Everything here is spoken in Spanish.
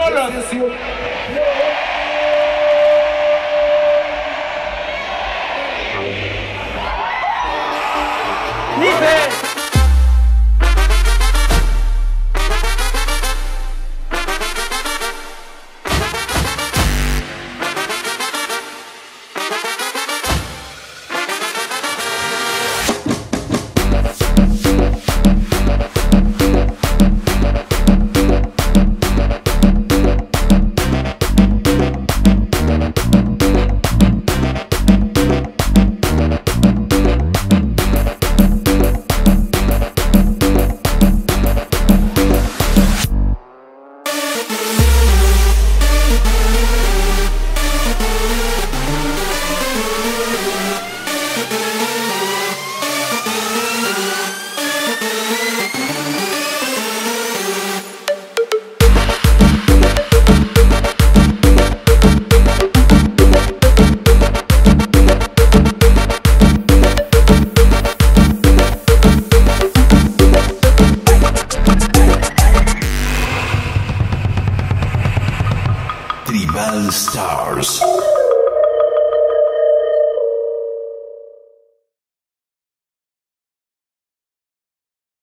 solos. Dice. Tribal Stars.